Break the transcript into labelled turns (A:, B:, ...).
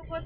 A: 出锅